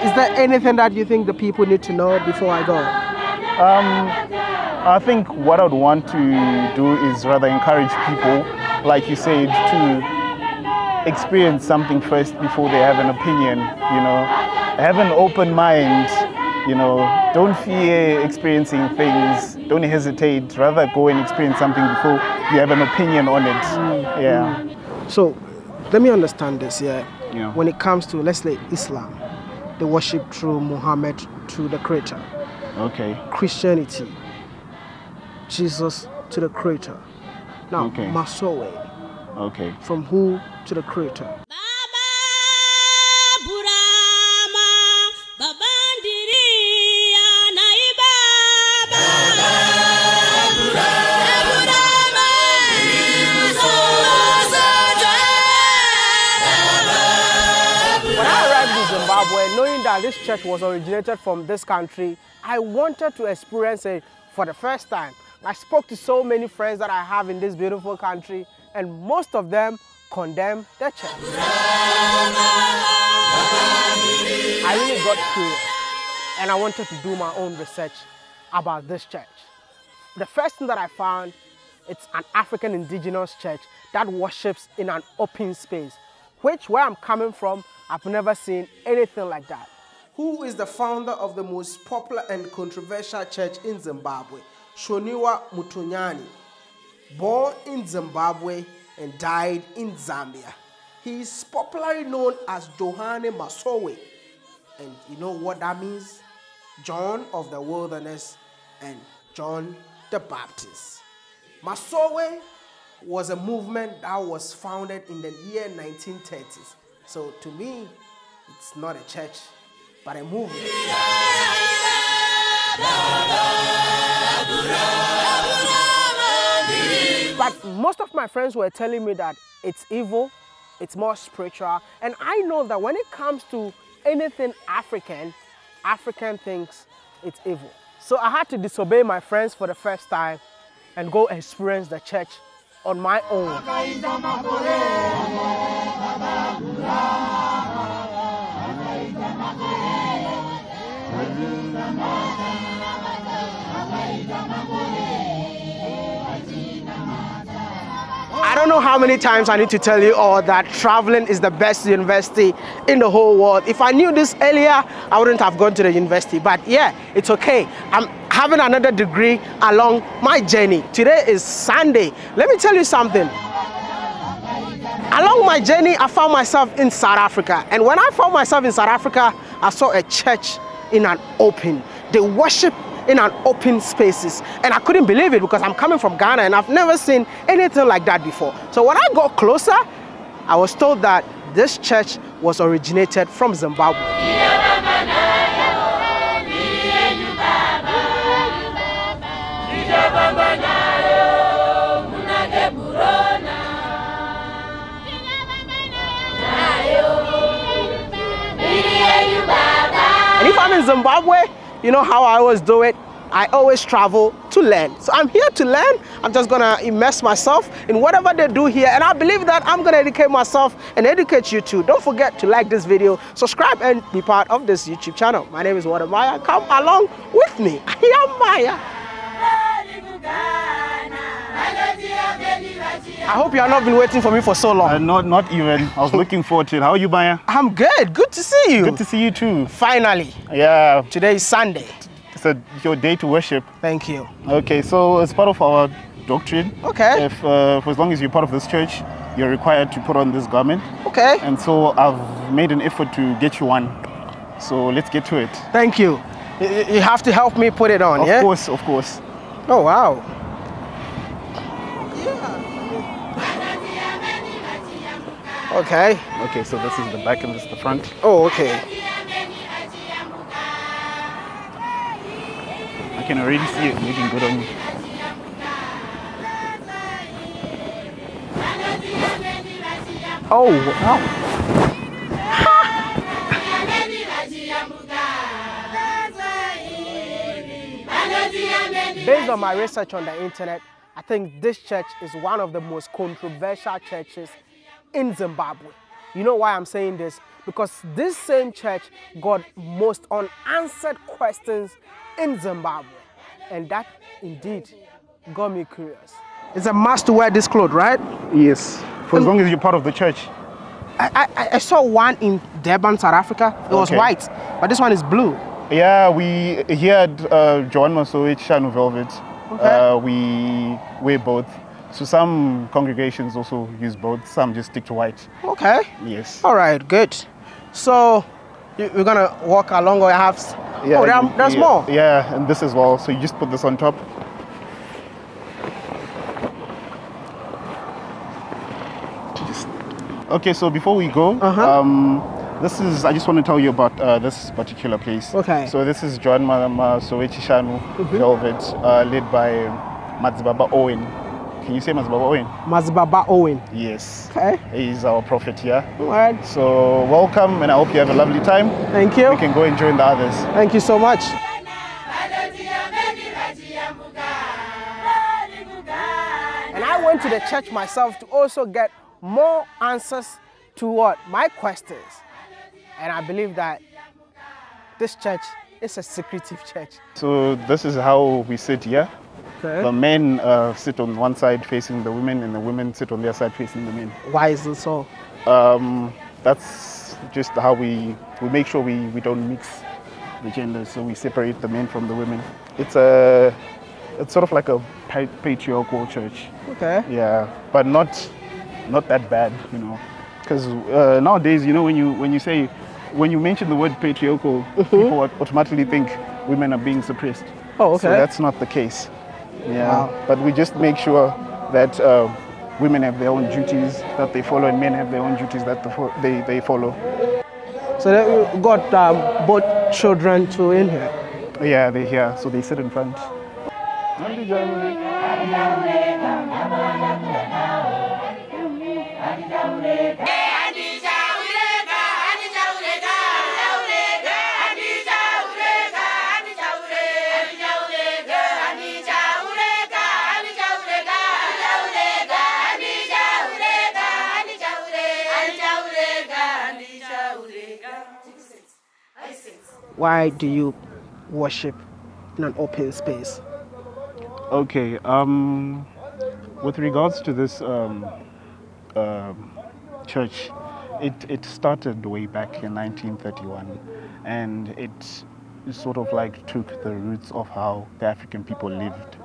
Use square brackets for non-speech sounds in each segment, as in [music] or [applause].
Is there anything that you think the people need to know before I go? Um, I think what I'd want to do is rather encourage people, like you said, to experience something first before they have an opinion. You know, have an open mind. You know, don't fear experiencing things. Don't hesitate. Rather go and experience something before you have an opinion on it. Yeah. So, let me understand this. Yeah. Yeah. When it comes to let's say Islam, they worship through Muhammad, through the Creator. Okay. Christianity, Jesus to the Creator. Now, Okay. Masowe, Okay. from who to the Creator? This church was originated from this country, I wanted to experience it for the first time. I spoke to so many friends that I have in this beautiful country, and most of them condemn the church. I really got curious, and I wanted to do my own research about this church. The first thing that I found, it's an African indigenous church that worships in an open space, which where I'm coming from, I've never seen anything like that. Who is the founder of the most popular and controversial church in Zimbabwe? Shoniwa Mutunyani. Born in Zimbabwe and died in Zambia. He is popularly known as Johane Masowe. And you know what that means? John of the wilderness and John the Baptist. Masowe was a movement that was founded in the year 1930s. So to me, it's not a church, but. But most of my friends were telling me that it's evil, it's more spiritual, and I know that when it comes to anything African, African thinks it's evil. So I had to disobey my friends for the first time and go experience the church on my own. I don't know how many times I need to tell you all that traveling is the best university in the whole world. If I knew this earlier, I wouldn't have gone to the university. But yeah, it's okay. I'm having another degree along my journey. Today is Sunday. Let me tell you something. Along my journey, I found myself in South Africa. And when I found myself in South Africa, I saw a church in an open. They worship in an open spaces. And I couldn't believe it because I'm coming from Ghana and I've never seen anything like that before. So when I got closer, I was told that this church was originated from Zimbabwe. I'm in Zimbabwe, you know how I always do it. I always travel to learn. So I'm here to learn. I'm just gonna immerse myself in whatever they do here. And I believe that I'm gonna educate myself and educate you too. Don't forget to like this video, subscribe, and be part of this YouTube channel. My name is Wode Maya. Come along with me. [laughs] I am Maya. I hope you have not been waiting for me for so long. Uh, not, not even. I was looking forward to it. How are you, Maya? I'm good. Good to see you. Good to see you too. Finally. Yeah, Today is Sunday. it's a, your day to worship. Thank you. Okay, so as part of our doctrine, Okay. if uh, for as long as you're part of this church, you're required to put on this garment. Okay. And so I've made an effort to get you one. So let's get to it. Thank you. You- have to help me put it on, Of yeah? Of course, of course. Oh, wow. Okay. Okay, so this is the back and this is the front. Oh, okay. I can already see it looking good on you. Oh, wow. [laughs] Based on my research on the internet, I think this church is one of the most controversial churches in Zimbabwe. You know why I'm saying this? because this same church got most unanswered questions in Zimbabwe. And that indeed got me curious. It's a must to wear this cloth, right? Yes. For as long as you're part of the church. I, I, I saw one in Durban, South Africa. It was Okay. white, but this one is blue. Yeah, we here at uh, Johane Masowe Echishanu Velvet, Okay. uh, we wear both. So some congregations also use both. Some just stick to white. Okay. Yes. All right, good. So we're gonna walk along or have. s- oh, there, there's yeah, more. Yeah, and this as well. So you just put this on top. Just- Okay, so before we go, Uh-huh. um, this is I just want to tell you about uh, this particular place. Okay. So this is Johane Masowe Echishanu Mm-hmm. Velvet, uh, led by Madzibaba Owen. Can you say Madzibaba Owen? Mazbaba Owen. Yes. Okay. He's our prophet here. All right. So welcome, and I hope you have a lovely time. Thank you. You can go and join the others. Thank you so much. And I went to the church myself to also get more answers to what my questions. And I believe that this church is a secretive church. So this is how we sit here. The men uh, sit on one side facing the women, and the women sit on their side facing the men. Why is it so? Um, that's just how we, we make sure we, we don't mix the genders, so we separate the men from the women. It's a it's sort of like a patriarchal church, Okay. yeah, but not not that bad, you know, because uh, nowadays, you know, when you when you say when you mention the word patriarchal, people automatically think women are being suppressed. Oh, okay. So okay. that's not the case. Yeah. Wow. But we just make sure that uh, women have their own duties that they follow and men have their own duties that they, they, they follow. So then you got um, both children too in here. Yeah, they're here, so they sit in front. Why do you worship in an open space? Okay, um, with regards to this um, um, church, it, it started way back in 1931 and it sort of like took the roots of how the African people lived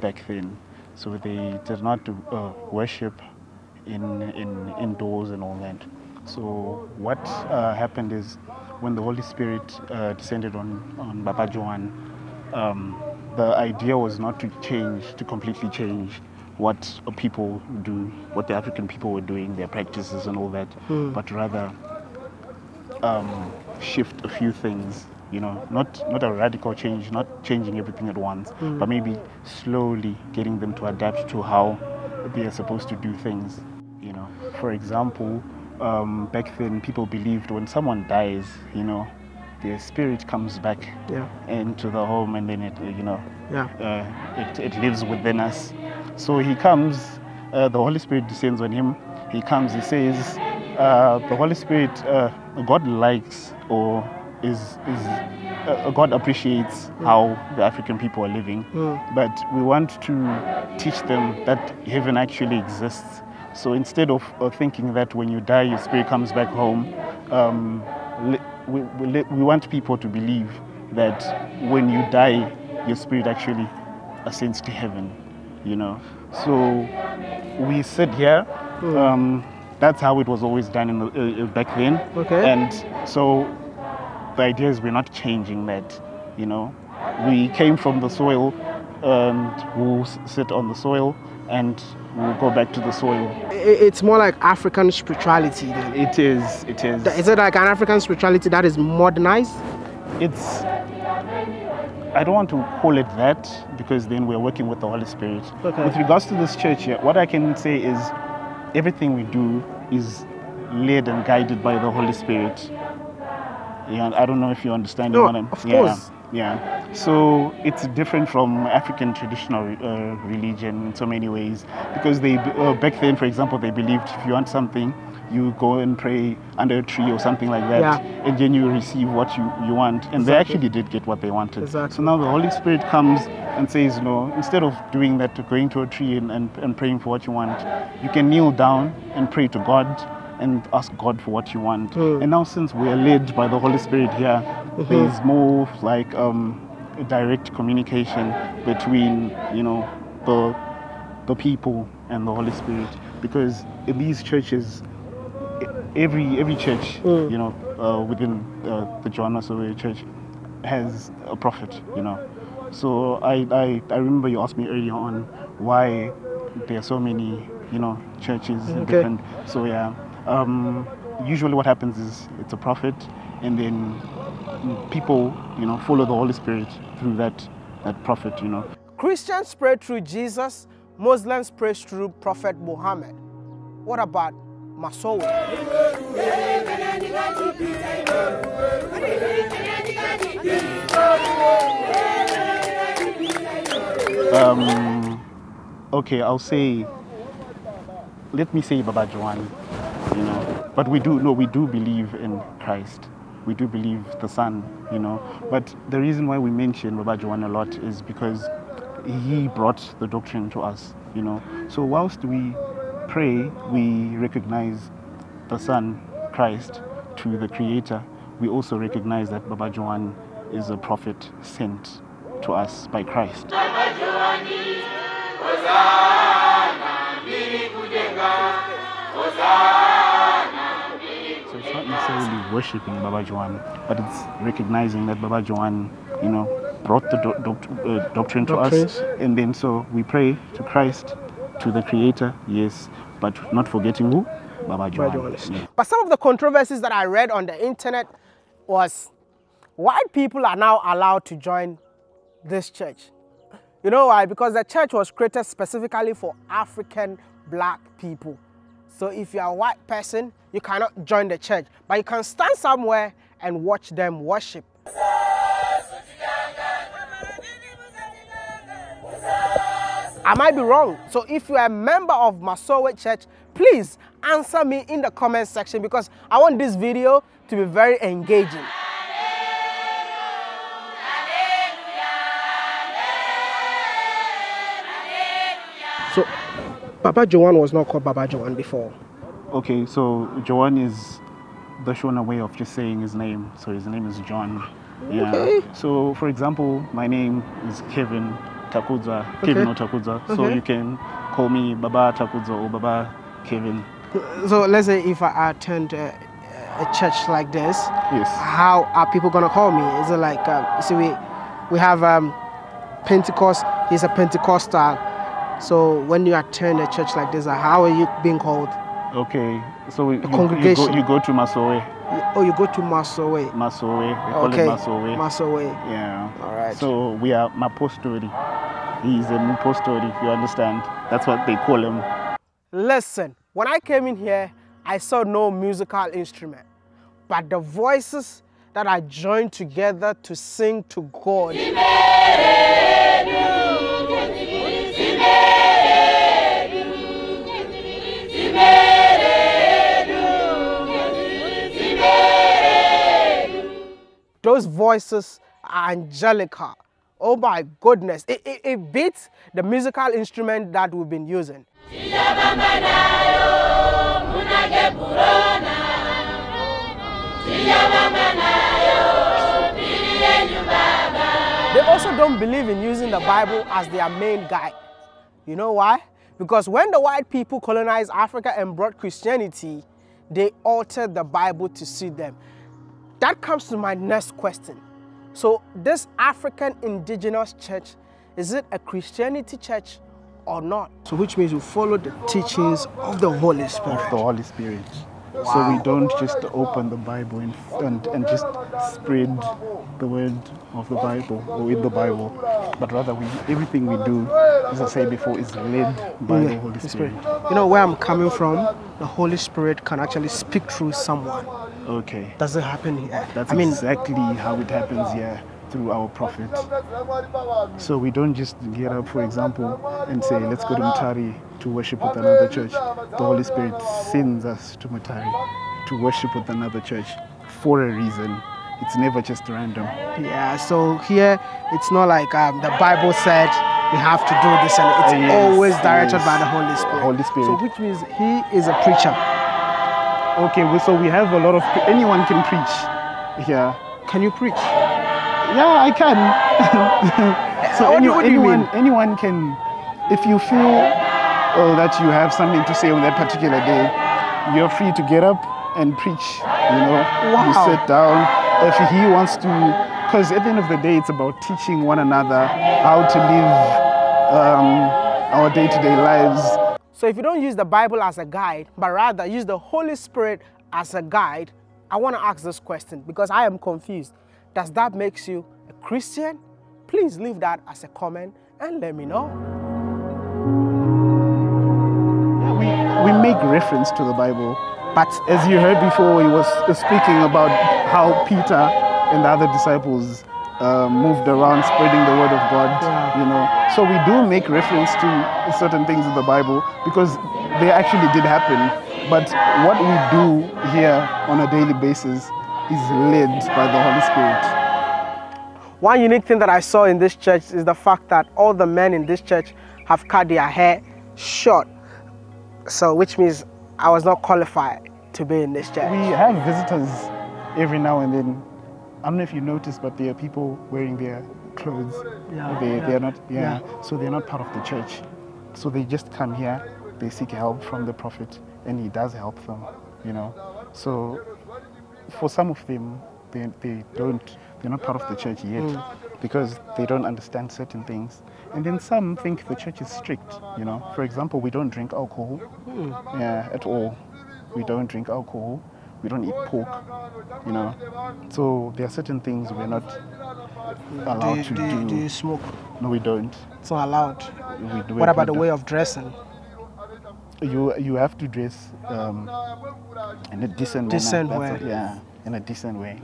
back then. So they did not uh, worship in, in indoors and all that. So what uh, happened is when the Holy Spirit uh, descended on, on Baba Johane, um, the idea was not to change, to completely change what people do, what the African people were doing, their practices and all that, but rather um, shift a few things. You know, not not a radical change, not changing everything at once, but maybe slowly getting them to adapt to how they are supposed to do things. You know, for example, um, back then people believed when someone dies, you know, their spirit comes back Yeah. into the home, and then it, you know, Yeah. uh, it, it lives within us. So he comes, uh, the Holy Spirit descends on him. He comes, he says, uh, the Holy Spirit, uh, God likes or is, is uh, God appreciates how the African people are living, but we want to teach them that heaven actually exists. So instead of uh, thinking that when you die your spirit comes back home, um, we, we, we want people to believe that when you die, your spirit actually ascends to heaven, you know. So we sit here. Um, that's how it was always done in the, uh, back then. Okay. And so the idea is we're not changing that, you know. We came from the soil and we'll sit on the soil and we'll go back to the soil. It's more like African spirituality then. It is, it is. Is it like an African spirituality that is modernized? It's. I don't want to call it that because then we're working with the Holy Spirit. Okay. With regards to this church here, what I can say is everything we do is led and guided by the Holy Spirit. Yeah, I don't know if you understand No, what I'm of yeah, course. Yeah. So it's different from African traditional uh, religion in so many ways because they uh, back then, for example, they believed if you want something, you go and pray under a tree or something like that, Yeah. and then you receive what you, you want. And they actually did get what they wanted. Exactly. So now the Holy Spirit comes and says, no, instead of doing that, going to a tree and, and, and praying for what you want, you can kneel down and pray to God and ask God for what you want. And now, since we are led by the Holy Spirit here, there's more like um, a direct communication between, you know, the the people and the Holy Spirit. Because in these churches, every every church, you know, uh, within uh, the John Masowe Church, has a prophet. You know, so I, I I remember you asked me earlier on why there are so many you know churches and Okay. different. So yeah, um, usually what happens is it's a prophet, and then people you know follow the Holy Spirit through that that prophet. You know. Christians pray through Jesus, Muslims pray through Prophet Muhammad. What about Masowe? Um, okay, I'll say. Let me say Baba Johane, you know. But we do no, we do believe in Christ. We do believe the Son, you know. But the reason why we mention Baba Johane a lot is because he brought the doctrine to us, you know. So whilst we pray, we recognize the Son, Christ, to the Creator. We also recognize that Baba Johane is a prophet sent to us by Christ. Necessarily worshipping Baba Johane, but it's recognizing that Baba Johane, you know, brought the doc- uh, doctrine to Doctrines. us. And then so we pray to Christ, to the Creator, yes, but not forgetting who? Baba Johane. Yeah. But some of the controversies that I read on the internet was white people are now allowed to join this church. You know why? Because the church was created specifically for African black people. So if you're a white person, you cannot join the church, but you can stand somewhere and watch them worship. I might be wrong. So if you are a member of Masowe Church, please answer me in the comment section because I want this video to be very engaging. Baba Johane was not called Baba Johane before. Okay, so Johane is the Shona way of just saying his name. So his name is John. Yeah. Okay. So for example, my name is Kevin Takudza, Kevin or Takudza. So Okay. you can call me Baba Takudza or Baba Kevin. So let's say if I attend a, a church like this, Yes. how are people gonna call me? Is it like uh, see we we have um, Pentecost? He's a Pentecostal. So when you attend a church like this, how are you being called? Okay. So you, you, go, you go to Masowe. Oh, you go to Masowe. Masowe. They call Okay, it Masowe. Masowe. Yeah. All right. So we are Mapostori. He's a Mupostori, you understand. That's what they call him. Listen, when I came in here, I saw no musical instrument, but the voices that are joined together to sing to God. Those voices are angelical. Oh my goodness, it, it, it beats the musical instrument that we've been using. They also don't believe in using the Bible as their main guide. You know why? Because when the white people colonized Africa and brought Christianity, they altered the Bible to suit them. That comes to my next question. So, this African indigenous church, is it a Christianity church or not? So, which means you follow the teachings of the Holy Spirit. of the Holy Spirit. So we don't just open the Bible and, and, and just spread the word of the Bible or with the Bible, but rather we everything we do, as I said before, is led by the Holy the Spirit. You know where I'm coming from? The Holy Spirit can actually speak through someone. Okay. Does it happen here? That's I mean, exactly how it happens here. Through our prophet. So we don't just get up, for example, and say, let's go to Mutare to worship with another church. The Holy Spirit sends us to Mutare to worship with another church for a reason. It's never just random. Yeah, so here it's not like um, the Bible said we have to do this, and it's Yes, always directed yes. by the Holy Spirit. Holy Spirit. So, which means he is a preacher. Okay, well, so we have a lot of anyone can preach here. Can you preach? Yeah, I can. [laughs] so any- do anyone, anyone can, if you feel uh, that you have something to say on that particular day, you're free to get up and preach. You know, you sit down. If he wants to, because at the end of the day, it's about teaching one another how to live um, our day-to-day lives So, if you don't use the Bible as a guide, but rather use the Holy Spirit as a guide, I want to ask this question because I am confused. Does that make you a Christian? Please leave that as a comment and let me know. we, we make reference to the Bible, But as you heard before, he was speaking about how Peter and the other disciples uh, moved around spreading the word of God. Yeah. You know, so we do make reference to certain things in the Bible because they actually did happen. But what we do here on a daily basis is led by the Holy Spirit. One unique thing that I saw in this church is the fact that all the men in this church have cut their hair short. So, which means I was not qualified to be in this church. We have visitors every now and then. I don't know if you noticed, but there are people wearing their clothes. Yeah, they, yeah, they're not, yeah. yeah. So they're not part of the church. So they just come here, they seek help from the prophet, and he does help them, you know. So for some of them, they, they don't, they're not part of the church yet Mm. because they don't understand certain things. And then some think the church is strict, you know. For example, we don't drink alcohol, Mm. yeah, at all. We don't drink alcohol. We don't eat pork, you know. So there are certain things we're not do, allowed you, to do, you, do. do you smoke? No, we don't. It's not allowed. We do What about the way of dressing? You you have to dress um, in a decent. Decent That's way. yeah, in a decent way.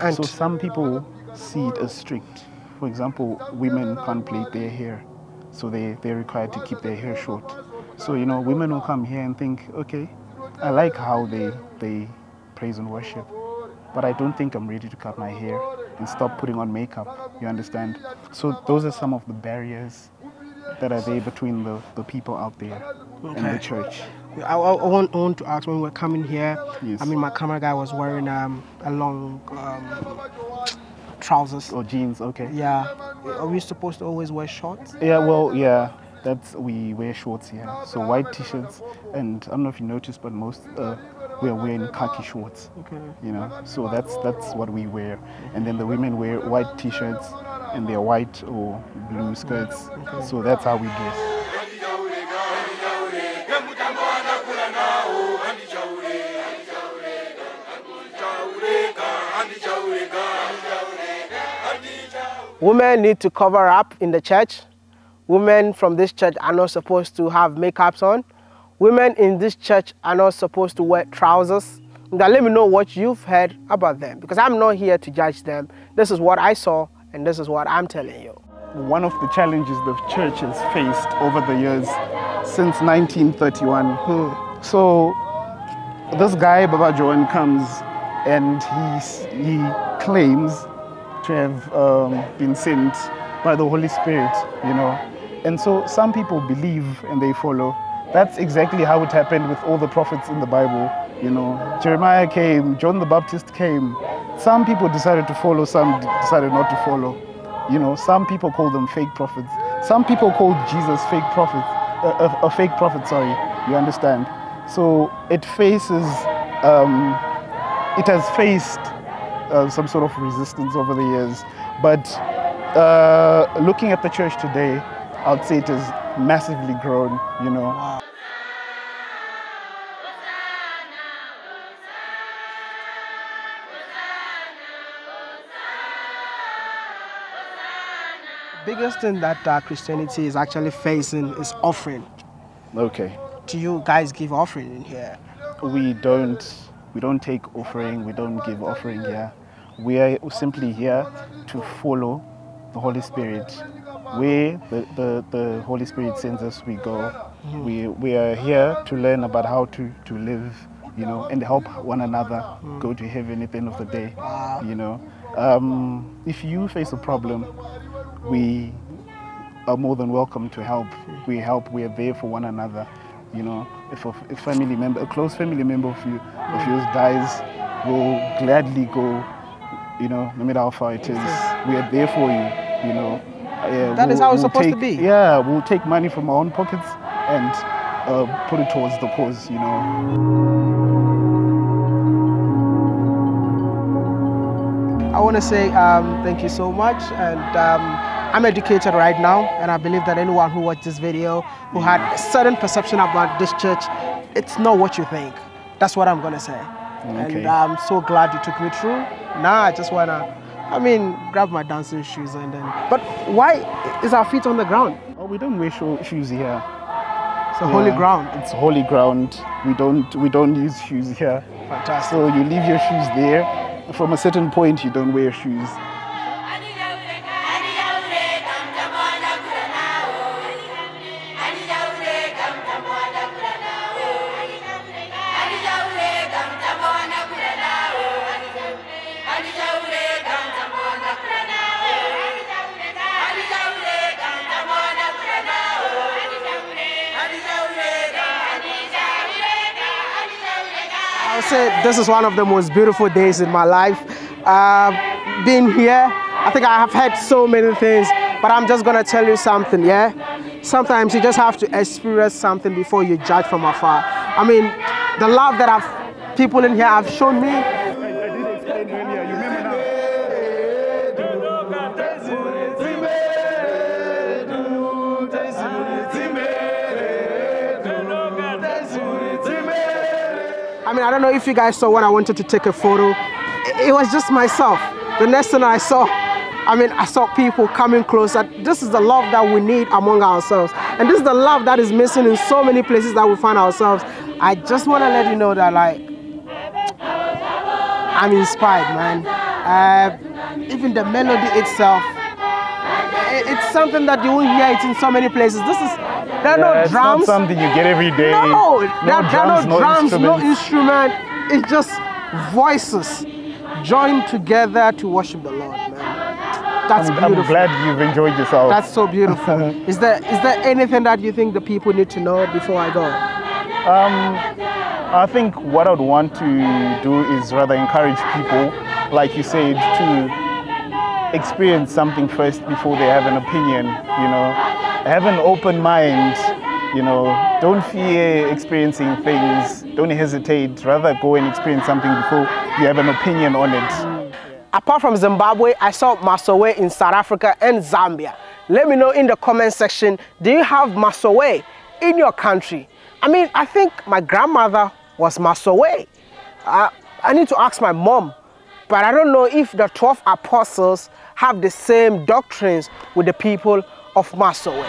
And So some people see it as strict. For example, women can't plait their hair, so they they're required to keep their hair short. So you know, women will come here and think, okay, I like how they they praise and worship, but I don't think I'm ready to cut my hair and stop putting on makeup. You understand? So those are some of the barriers that are there between the, the people out there and the church. I, I, want, I want to ask when we were coming here. Yes. I mean, my camera guy was wearing um, a long um, trousers. Or jeans, okay. Yeah. Are we supposed to always wear shorts? Yeah, well, yeah, that's we wear shorts here. So white t-shirts, and I don't know if you noticed, but most uh, we're wearing khaki shorts. Okay. You know, so that's that's what we wear, and then the women wear white t-shirts and their white or blue skirts. So that's how we dress. Women need to cover up in the church. Women from this church are not supposed to have makeups on. Women in this church are not supposed to wear trousers. Now let me know what you've heard about them because I'm not here to judge them. This is what I saw and this is what I'm telling you. One of the challenges the church has faced over the years since 1931. So this guy Baba Johane comes and he's, he claims to have um, been sent by the Holy Spirit, you know. And so some people believe and they follow. That's exactly how it happened with all the prophets in the Bible. You know, Jeremiah came, John the Baptist came. Some people decided to follow, some decided not to follow. You know, some people call them fake prophets. Some people called Jesus fake prophet, uh, a, a fake prophet. Sorry, you understand? So it faces, um, it has faced uh, some sort of resistance over the years. But uh, looking at the church today, I'd say it has massively grown. You know. Biggest thing that uh, Christianity is actually facing is offering. Okay. Do you guys give offering in here? We don't we don't take offering. We don't give offering here. we are simply here to follow the Holy Spirit. Where the, the, the Holy Spirit sends us, we go. We, we are here to learn about how to, to live, you know, and help one another go to heaven at the end of the day, you know. Um, if you face a problem, we are more than welcome to help. We help. We are there for one another. You know, if a, a family member, a close family member of you, of yours dies, we'll gladly go. You know, no matter how far it is, we are there for you. You know, uh, That is how it's supposed to be. Yeah, we'll take money from our own pockets and uh, put it towards the cause. You know. I want to say um, thank you so much, and um, I'm educated right now, and I believe that anyone who watched this video who had a certain perception about this church, it's not what you think. That's what I'm gonna say, mm, Okay. and I'm so glad you took me through. Now I just wanna, I mean, grab my dancing shoes and then. But why is our feet on the ground? Oh, we don't wear sho- shoes here. It's a holy ground. It's holy ground. We don't we don't use shoes here. Fantastic. So you leave your shoes there. From a certain point, you don't wear shoes. This is one of the most beautiful days in my life. Uh, being here, I think I have heard so many things, but I'm just gonna tell you something, yeah? Sometimes you just have to experience something before you judge from afar. I mean, the love that I've, people in here have shown me, mean, I don't know if you guys saw when I wanted to take a photo. It was just myself. The next thing I saw, I mean, I saw people coming closer. This is the love that we need among ourselves. And this is the love that is missing in so many places that we find ourselves. I just want to let you know that, like, I'm inspired, man. Uh, even the melody itself, it's something that you won't hear it in so many places. This is, there are Yeah, no it's drums. not something you get every day. No, there, there are no drums, no instrument. It's just voices joined together to worship the Lord, man. That's I'm, I'm glad you've enjoyed yourself. That's so beautiful. [laughs] is there is there anything that you think the people need to know before I go? Um, I think what I'd want to do is rather encourage people, like you said, to experience something first before they have an opinion. You know, have an open mind. You know, don't fear experiencing things. Don't hesitate. Rather go and experience something before you have an opinion on it. Apart from Zimbabwe, I saw Masowe in South Africa and Zambia. Let me know in the comment section, do you have Masowe in your country? I mean, I think my grandmother was Masowe. Uh, I need to ask my mom, but I don't know if the 12 apostles have the same doctrines with the people of Masowe.